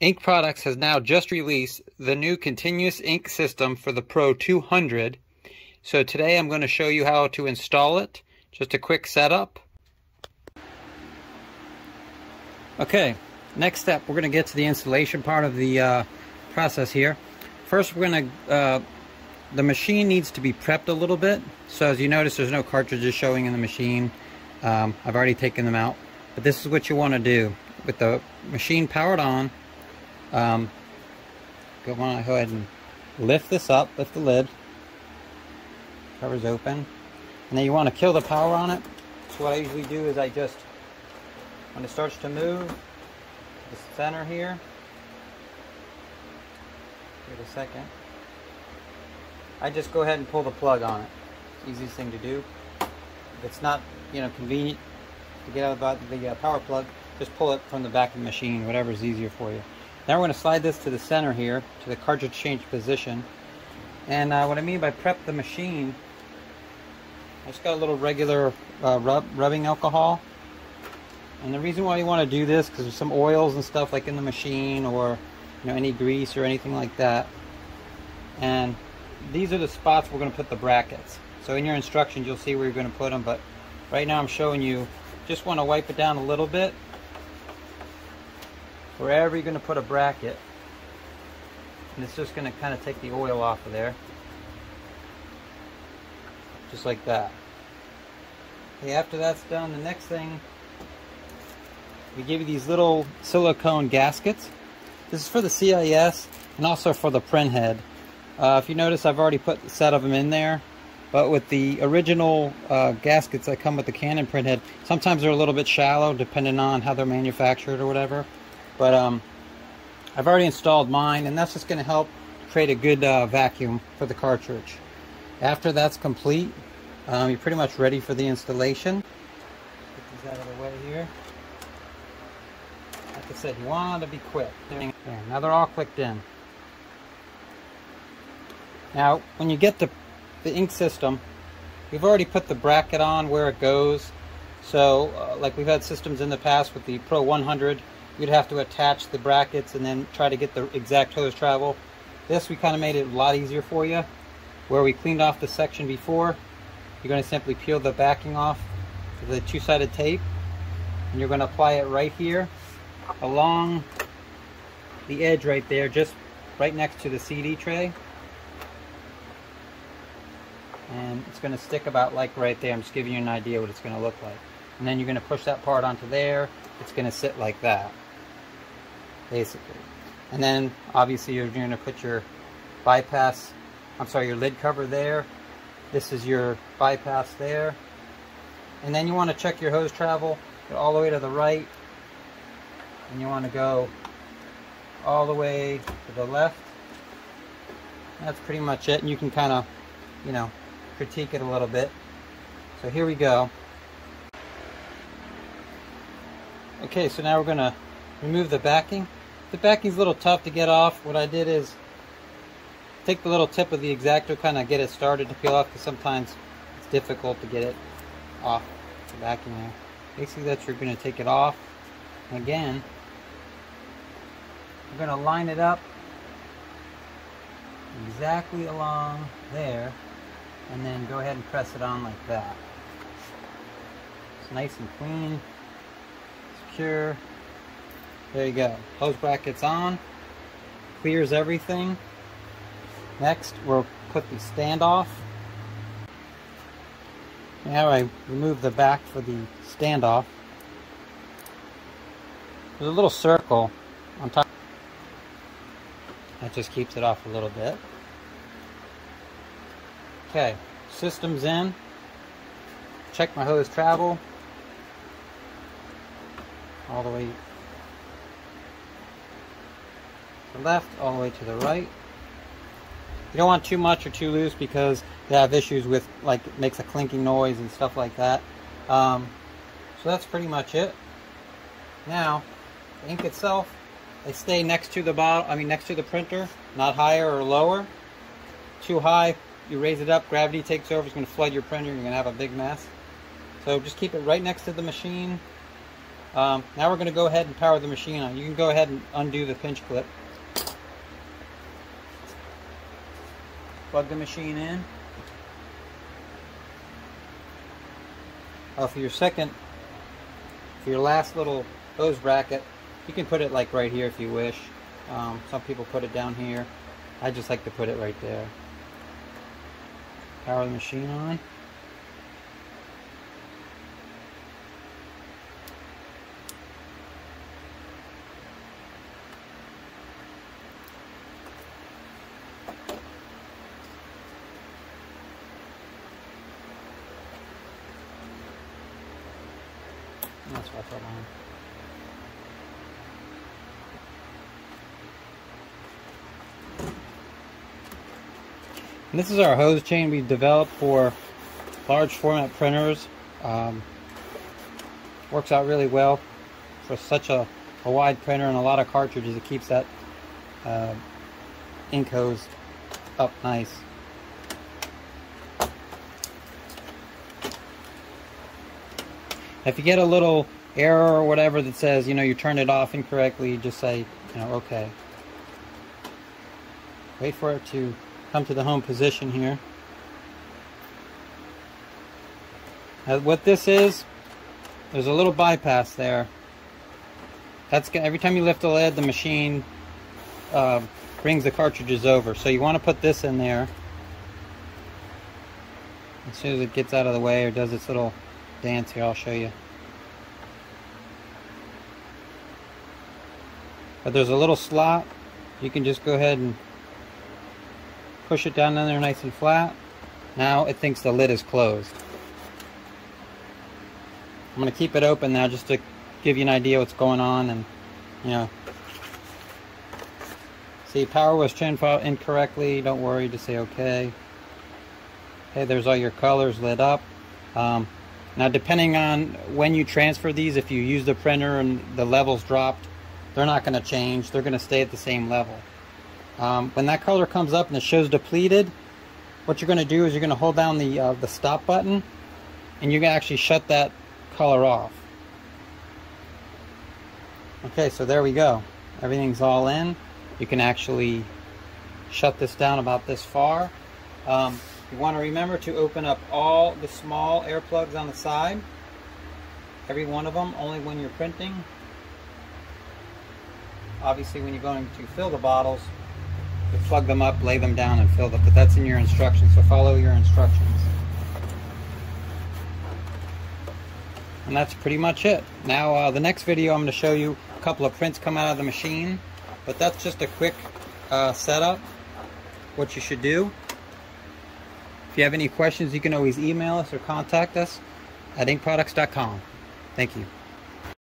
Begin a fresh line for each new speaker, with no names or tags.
Ink Products has now just released the new continuous ink system for the Pro 200. So today I'm going to show you how to install it. Just a quick setup. Okay, next step, we're going to get to the installation part of the uh, process here. First, we're going to, uh, the machine needs to be prepped a little bit. So as you notice, there's no cartridges showing in the machine. Um, I've already taken them out. But this is what you want to do. With the machine powered on, um, go on, go ahead and lift this up, lift the lid. Cover's open. And then you want to kill the power on it. So what I usually do is I just, when it starts to move, the center here, give it a second. I just go ahead and pull the plug on it. It's easiest thing to do. If it's not, you know, convenient to get out of the uh, power plug, just pull it from the back of the machine, whatever is easier for you. Now we're going to slide this to the center here, to the cartridge change position. And uh, what I mean by prep the machine, I just got a little regular uh, rub, rubbing alcohol. And the reason why you want to do this, because there's some oils and stuff like in the machine or you know any grease or anything like that. And these are the spots we're going to put the brackets. So in your instructions you'll see where you're going to put them, but right now I'm showing you just want to wipe it down a little bit wherever you're going to put a bracket and it's just going to kind of take the oil off of there. Just like that. Okay after that's done the next thing we give you these little silicone gaskets. This is for the CIS and also for the print head uh, if you notice I've already put a set of them in there but with the original uh, gaskets that come with the Canon printhead, sometimes they're a little bit shallow depending on how they're manufactured or whatever. But um, I've already installed mine and that's just going to help create a good uh, vacuum for the cartridge. After that's complete, um, you're pretty much ready for the installation. Get these out of the way here. Like I said, you want to be quick. There, now they're all clicked in. Now, when you get the the ink system, we've already put the bracket on where it goes. So, uh, like we've had systems in the past with the Pro 100, you'd have to attach the brackets and then try to get the exact hose travel. This, we kind of made it a lot easier for you. Where we cleaned off the section before, you're going to simply peel the backing off with the two-sided tape. And you're going to apply it right here along the edge right there, just right next to the CD tray and it's going to stick about like right there. I'm just giving you an idea what it's going to look like. And then you're going to push that part onto there. It's going to sit like that, basically. And then obviously you're going to put your bypass, I'm sorry, your lid cover there. This is your bypass there. And then you want to check your hose travel all the way to the right. And you want to go all the way to the left. That's pretty much it. And you can kind of, you know, critique it a little bit. So here we go. Okay, so now we're going to remove the backing. The backing's a little tough to get off. What I did is take the little tip of the X-Acto, kind of get it started to peel off because sometimes it's difficult to get it off the backing there. Basically, that's you're going to take it off. Again, we're going to line it up exactly along there and then go ahead and press it on like that. It's nice and clean, secure. There you go. Hose brackets on, clears everything. Next, we'll put the standoff. Now I remove the back for the standoff. There's a little circle on top. That just keeps it off a little bit. Okay, system's in. Check my hose travel. All the way to the left, all the way to the right. You don't want too much or too loose because they have issues with like it makes a clinking noise and stuff like that. Um, so that's pretty much it. Now, the ink itself, they stay next to the bottle, I mean next to the printer, not higher or lower. Too high, you raise it up, gravity takes over, it's going to flood your printer, you're going to have a big mess. So just keep it right next to the machine. Um, now we're going to go ahead and power the machine on. You can go ahead and undo the pinch clip. Plug the machine in. Uh, for your second, for your last little hose bracket, you can put it like right here if you wish. Um, some people put it down here. I just like to put it right there. Power the machine on. That's I this is our hose chain we developed for large format printers. Um, works out really well for such a, a, wide printer and a lot of cartridges. It keeps that uh, ink hose up nice. If you get a little error or whatever that says, you know, you turned it off incorrectly, just say, you know, okay. Wait for it to come to the home position here. Now, what this is, there's a little bypass there. That's every time you lift the lid, the machine uh, brings the cartridges over. So you want to put this in there as soon as it gets out of the way or does its little dance here. I'll show you. But there's a little slot. You can just go ahead and push it down in there nice and flat. Now it thinks the lid is closed. I'm going to keep it open now just to give you an idea what's going on and, you know. See, power was turned incorrectly. Don't worry, just say okay. Hey, there's all your colors lit up. Um, now, depending on when you transfer these, if you use the printer and the levels dropped, they're not going to change. They're going to stay at the same level. Um, when that color comes up and it shows depleted, what you're going to do is you're going to hold down the, uh, the stop button and going to actually shut that color off. Okay, so there we go. Everything's all in. You can actually shut this down about this far. Um, you want to remember to open up all the small air plugs on the side. Every one of them, only when you're printing. Obviously, when you're going to fill the bottles, you plug them up, lay them down, and fill them. But that's in your instructions, so follow your instructions. And that's pretty much it. Now, uh, the next video, I'm going to show you a couple of prints come out of the machine. But that's just a quick uh, setup, what you should do. If you have any questions, you can always email us or contact us at inkproducts.com. Thank you.